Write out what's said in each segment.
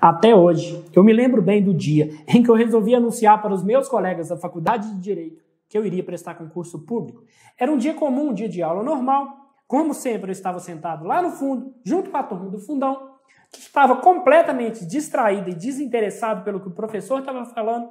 Até hoje, eu me lembro bem do dia em que eu resolvi anunciar para os meus colegas da faculdade de Direito que eu iria prestar concurso público. Era um dia comum, um dia de aula normal. Como sempre, eu estava sentado lá no fundo, junto com a turma do fundão, que estava completamente distraída e desinteressado pelo que o professor estava falando.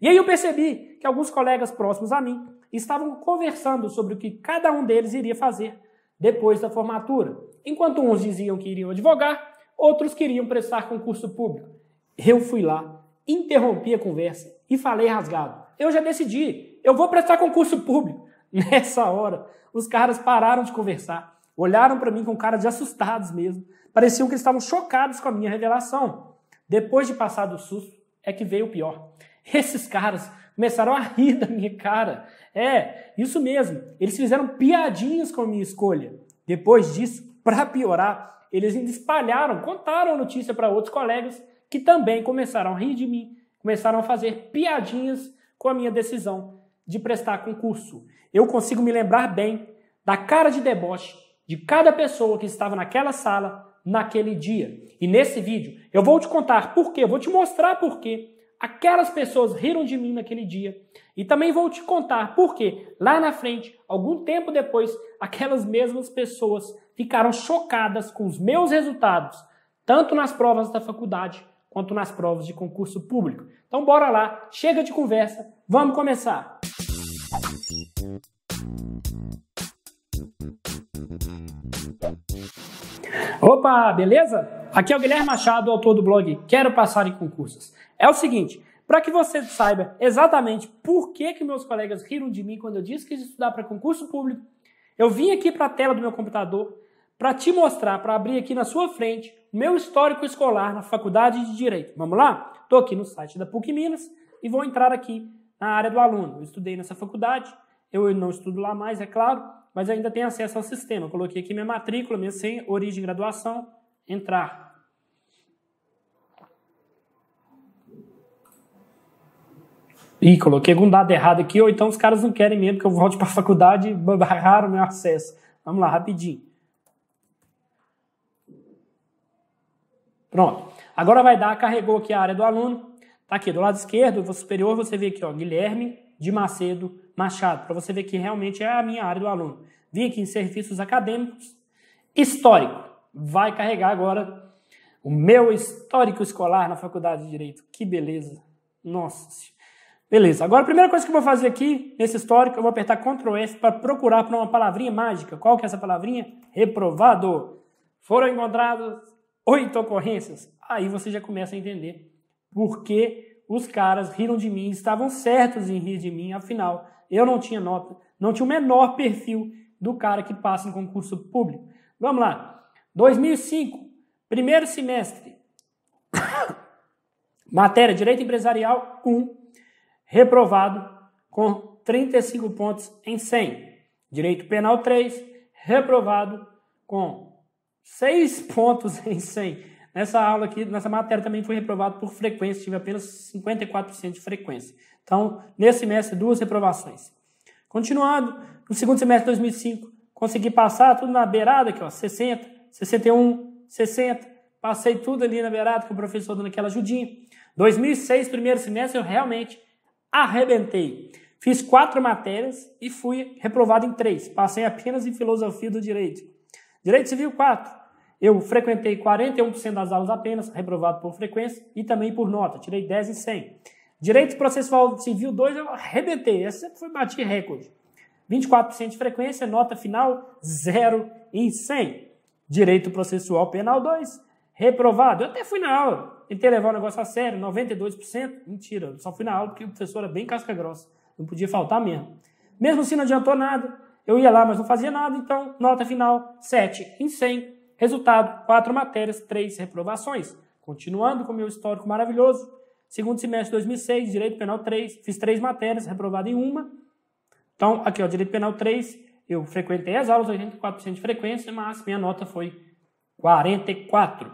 E aí eu percebi que alguns colegas próximos a mim estavam conversando sobre o que cada um deles iria fazer depois da formatura. Enquanto uns diziam que iriam advogar, outros queriam prestar concurso público. Eu fui lá, interrompi a conversa e falei rasgado. Eu já decidi, eu vou prestar concurso público. Nessa hora, os caras pararam de conversar, olharam para mim com cara de assustados mesmo. Pareciam que estavam chocados com a minha revelação. Depois de passar do susto, é que veio o pior. Esses caras começaram a rir da minha cara. É, isso mesmo. Eles fizeram piadinhas com a minha escolha. Depois disso, para piorar, eles ainda espalharam, contaram a notícia para outros colegas que também começaram a rir de mim, começaram a fazer piadinhas com a minha decisão de prestar concurso. Eu consigo me lembrar bem da cara de deboche de cada pessoa que estava naquela sala naquele dia. E nesse vídeo eu vou te contar por quê, vou te mostrar por quê aquelas pessoas riram de mim naquele dia. E também vou te contar por quê lá na frente, algum tempo depois, aquelas mesmas pessoas ficaram chocadas com os meus resultados, tanto nas provas da faculdade quanto nas provas de concurso público. Então bora lá, chega de conversa, vamos começar. Opa, beleza? Aqui é o Guilherme Machado, autor do blog Quero Passar em Concursos. É o seguinte, para que você saiba exatamente por que, que meus colegas riram de mim quando eu disse que ia estudar para concurso público, eu vim aqui para a tela do meu computador para te mostrar, para abrir aqui na sua frente, meu histórico escolar na Faculdade de Direito. Vamos lá? Estou aqui no site da PUC Minas e vou entrar aqui na área do aluno. Eu estudei nessa faculdade, eu não estudo lá mais, é claro, mas ainda tenho acesso ao sistema. Eu coloquei aqui minha matrícula, minha senha, origem graduação, entrar. Ih, coloquei algum dado errado aqui, ou então os caras não querem mesmo que eu volte para a faculdade e barraram meu acesso. Vamos lá, rapidinho. Pronto. Agora vai dar, carregou aqui a área do aluno. Tá aqui do lado esquerdo, do superior, você vê aqui, ó, Guilherme de Macedo Machado, para você ver que realmente é a minha área do aluno. Vim aqui em serviços acadêmicos, histórico. Vai carregar agora o meu histórico escolar na faculdade de Direito. Que beleza. Nossa Beleza. Agora a primeira coisa que eu vou fazer aqui, nesse histórico, eu vou apertar Ctrl F para procurar por uma palavrinha mágica. Qual que é essa palavrinha? Reprovado. Foram encontrados oito ocorrências, aí você já começa a entender por que os caras riram de mim, estavam certos em rir de mim, afinal, eu não tinha nota, não tinha o menor perfil do cara que passa em concurso público. Vamos lá. 2005, primeiro semestre. Matéria Direito Empresarial 1, reprovado com 35 pontos em 100. Direito Penal 3, reprovado com 6 pontos em 100. Nessa aula aqui, nessa matéria também foi reprovado por frequência, tive apenas 54% de frequência. Então, nesse semestre, duas reprovações. Continuando, no segundo semestre de 2005, consegui passar tudo na beirada aqui, ó, 60, 61, 60. Passei tudo ali na beirada com o professor dando aquela ajudinha. 2006, primeiro semestre, eu realmente arrebentei. Fiz quatro matérias e fui reprovado em três. Passei apenas em filosofia do direito. Direito Civil 4. Eu frequentei 41% das aulas apenas, reprovado por frequência e também por nota. Tirei 10 em 100. Direito Processual Civil 2 eu arrebentei. Essa foi bati recorde. 24% de frequência, nota final 0 em 100. Direito Processual Penal 2, reprovado. Eu até fui na aula, tentei levar o negócio a sério, 92%. Mentira, só fui na aula porque o professor era bem casca grossa. Não podia faltar mesmo. Mesmo assim não adiantou nada. Eu ia lá, mas não fazia nada, então nota final 7 em 100. Resultado: 4 matérias, 3 reprovações. Continuando com o meu histórico maravilhoso. Segundo semestre de 2006, Direito Penal 3, fiz 3 matérias, reprovado em uma. Então, aqui, ó, Direito Penal 3, eu frequentei as aulas, 84% de frequência, mas minha nota foi 44.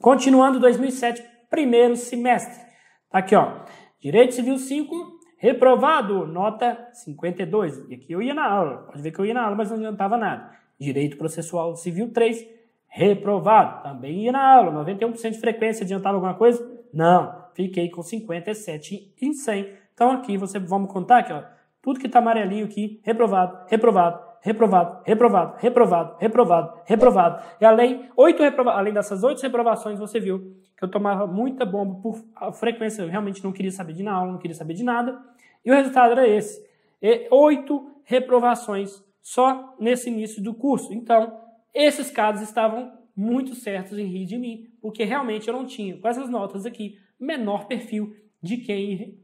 Continuando, 2007, primeiro semestre. Tá aqui, ó. Direito Civil 5, Reprovado, nota 52. E aqui eu ia na aula. Pode ver que eu ia na aula, mas não adiantava nada. Direito processual civil 3, reprovado. Também ia na aula, 91% de frequência, adiantava alguma coisa? Não, fiquei com 57 em 100. Então aqui você vamos contar aqui, ó, tudo que está amarelinho aqui, reprovado, reprovado, reprovado, reprovado, reprovado, reprovado, reprovado. E além, oito reprova além dessas oito reprovações, você viu que eu tomava muita bomba por frequência, eu realmente não queria saber de na aula, não queria saber de nada. E o resultado era esse. E oito reprovações só nesse início do curso. Então, esses casos estavam muito certos em rir de mim, porque realmente eu não tinha, com essas notas aqui, menor perfil de quem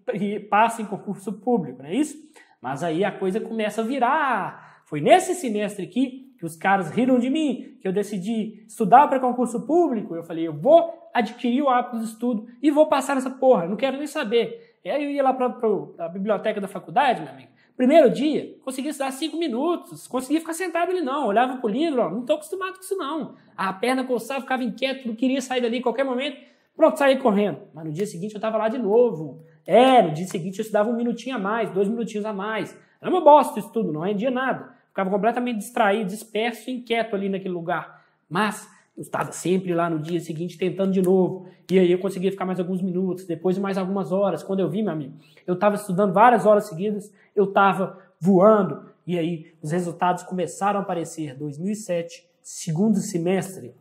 passa em concurso público, não é isso? Mas aí a coisa começa a virar. Foi nesse semestre aqui que os caras riram de mim, que eu decidi estudar para concurso público. Eu falei, eu vou adquirir o hábito de estudo e vou passar nessa porra, não quero nem saber. E aí eu ia lá para a biblioteca da faculdade, meu amigo. Primeiro dia, conseguia estudar cinco minutos, conseguia ficar sentado ali não, olhava pro livro, ó, não estou acostumado com isso não. A perna coçava, ficava inquieto, não queria sair dali a qualquer momento, pronto, saí correndo. Mas no dia seguinte eu estava lá de novo. É, no dia seguinte eu estudava um minutinho a mais, dois minutinhos a mais. Era uma bosta isso tudo, não rendia nada. Ficava completamente distraído, disperso, inquieto ali naquele lugar. Mas eu estava sempre lá no dia seguinte tentando de novo. E aí eu conseguia ficar mais alguns minutos, depois mais algumas horas. Quando eu vi, meu amigo, eu estava estudando várias horas seguidas, eu estava voando. E aí os resultados começaram a aparecer. 2007, segundo semestre.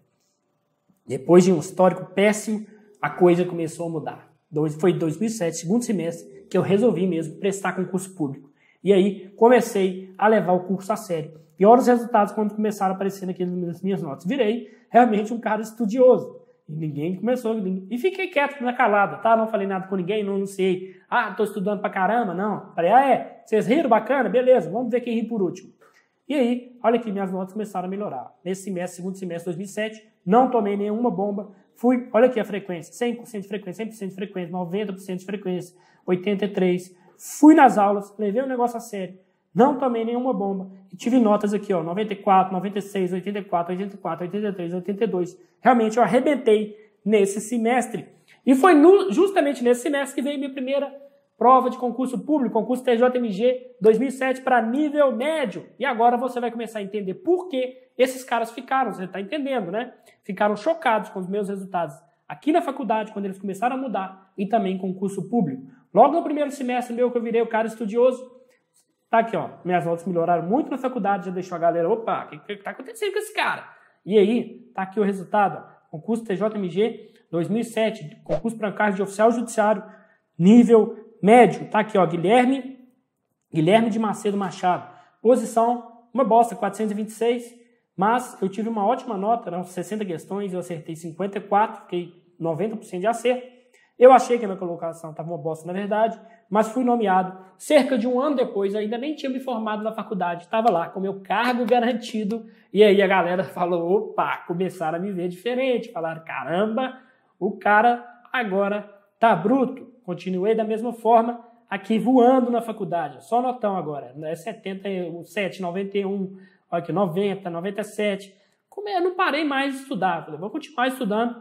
Depois de um histórico péssimo, a coisa começou a mudar. Foi 2007, segundo semestre, que eu resolvi mesmo prestar concurso público. E aí comecei a levar o curso a sério. E olha os resultados quando começaram a aparecer aqui nas minhas notas. Virei realmente um cara estudioso. E ninguém começou. E fiquei quieto na calada, tá? Não falei nada com ninguém, não anunciei. Ah, tô estudando pra caramba, não. Falei, ah, é? Vocês riram bacana? Beleza, vamos ver quem ri por último. E aí, olha aqui, minhas notas começaram a melhorar. Nesse semestre, segundo semestre de 2007, não tomei nenhuma bomba. Fui, olha aqui a frequência: 100% de frequência, 100% de frequência, 90% de frequência, 83%. Fui nas aulas, levei o negócio a sério. Não tomei nenhuma bomba. E tive notas aqui, ó, 94, 96, 84, 84, 83, 82. Realmente eu arrebentei nesse semestre. E foi no, justamente nesse semestre que veio minha primeira prova de concurso público, concurso TJMG 2007 para nível médio. E agora você vai começar a entender por que esses caras ficaram, você está entendendo, né? Ficaram chocados com os meus resultados aqui na faculdade, quando eles começaram a mudar, e também concurso público. Logo no primeiro semestre meu que eu virei o cara estudioso, Tá aqui, ó. Minhas notas melhoraram muito na faculdade, já deixou a galera, opa, o que, que tá acontecendo com esse cara? E aí, tá aqui o resultado. Concurso TJMG 2007, concurso para cargo de oficial judiciário, nível médio. Tá aqui, ó, Guilherme, Guilherme de Macedo Machado. Posição, uma bosta, 426, mas eu tive uma ótima nota, eram 60 questões, eu acertei 54, fiquei 90% de acerto. Eu achei que a minha colocação estava uma bosta, na verdade, mas fui nomeado cerca de um ano depois, ainda nem tinha me formado na faculdade, estava lá com meu cargo garantido, e aí a galera falou, opa, começaram a me ver diferente, falaram, caramba, o cara agora tá bruto. Continuei da mesma forma, aqui voando na faculdade, só notão agora, né? 77, 91, olha aqui, 90, 97, como eu não parei mais de estudar, falei, vou continuar estudando,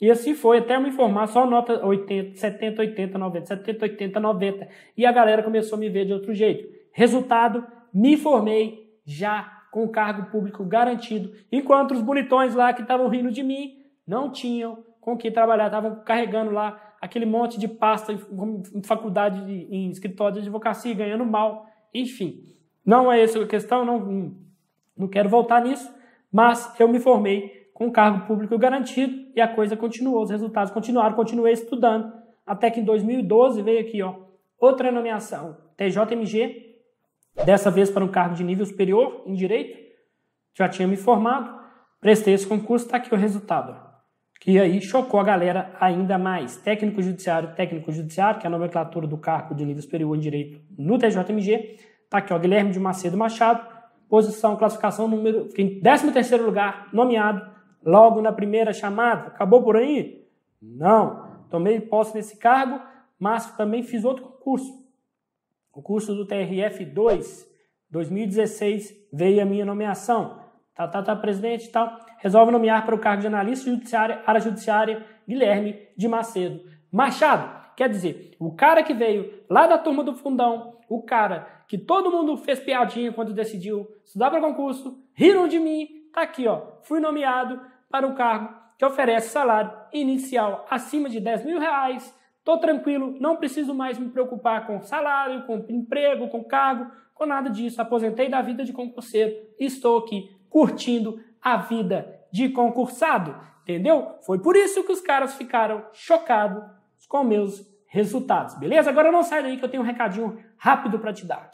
e assim foi, até me formar, só nota 80, 70, 80, 90, 70, 80, 90. E a galera começou a me ver de outro jeito. Resultado, me formei já com cargo público garantido, enquanto os bonitões lá que estavam rindo de mim não tinham com que trabalhar, estavam carregando lá aquele monte de pasta em faculdade, em escritório de advocacia, ganhando mal. Enfim, não é essa a questão, não, não quero voltar nisso, mas eu me formei com cargo público garantido e a coisa continuou, os resultados continuaram, continuei estudando, até que em 2012 veio aqui, ó, outra nomeação, TJMG, dessa vez para um cargo de nível superior em direito, já tinha me formado, prestei esse concurso, está aqui o resultado, que aí chocou a galera ainda mais. Técnico judiciário, técnico judiciário, que é a nomenclatura do cargo de nível superior em direito no TJMG, está aqui, ó, Guilherme de Macedo Machado, posição, classificação, número, em 13 terceiro lugar, nomeado, logo na primeira chamada. Acabou por aí? Não. Tomei posse nesse cargo, mas também fiz outro concurso. O curso do TRF 2, 2016, veio a minha nomeação. Tá, tá, tá, presidente e tal. Resolve nomear para o cargo de analista judiciária, área judiciária, Guilherme de Macedo. Machado, quer dizer, o cara que veio lá da turma do fundão, o cara que todo mundo fez piadinha quando decidiu estudar para concurso, riram de mim, tá aqui, ó, fui nomeado para um cargo que oferece salário inicial acima de 10 mil reais. Estou tranquilo, não preciso mais me preocupar com salário, com emprego, com cargo, com nada disso. Aposentei da vida de concurseiro estou aqui curtindo a vida de concursado. Entendeu? Foi por isso que os caras ficaram chocados com meus resultados, beleza? Agora não sai daí que eu tenho um recadinho rápido para te dar.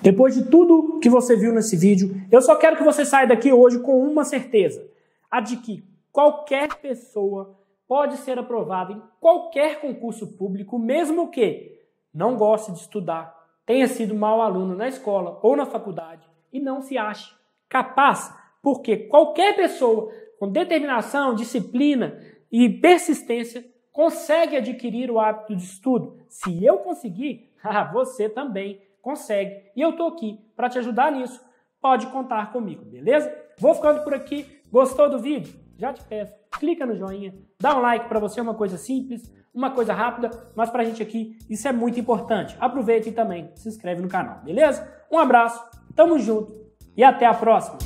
Depois de tudo que você viu nesse vídeo, eu só quero que você saia daqui hoje com uma certeza: a de que qualquer pessoa pode ser aprovada em qualquer concurso público, mesmo que não goste de estudar, tenha sido mau aluno na escola ou na faculdade e não se ache capaz, porque qualquer pessoa com determinação, disciplina e persistência consegue adquirir o hábito de estudo. Se eu conseguir, você também consegue. E eu estou aqui para te ajudar nisso. Pode contar comigo, beleza? Vou ficando por aqui. Gostou do vídeo? Já te peço, clica no joinha, dá um like para você, é uma coisa simples, uma coisa rápida, mas para a gente aqui isso é muito importante. Aproveita e também se inscreve no canal, beleza? Um abraço, tamo junto e até a próxima!